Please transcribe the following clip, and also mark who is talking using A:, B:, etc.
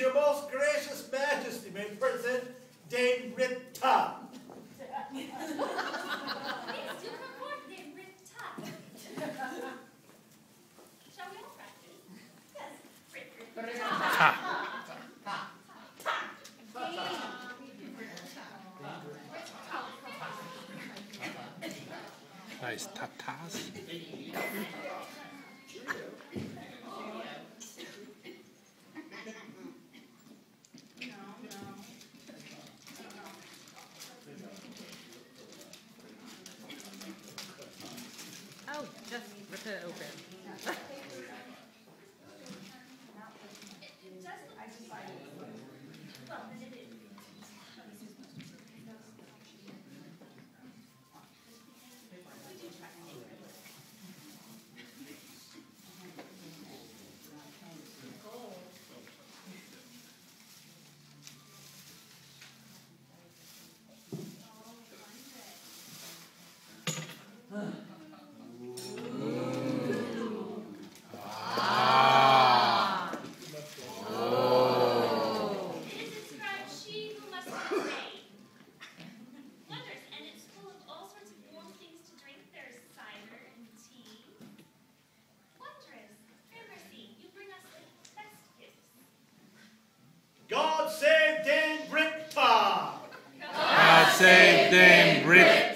A: your most gracious majesty may present Dame Rita.
B: Please do come forth, Dame Rita. Shall we all practice? Yes. Rita.
C: Nice tatas.
D: Oh, just rip it open.
B: save them, break